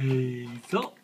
Hey, so.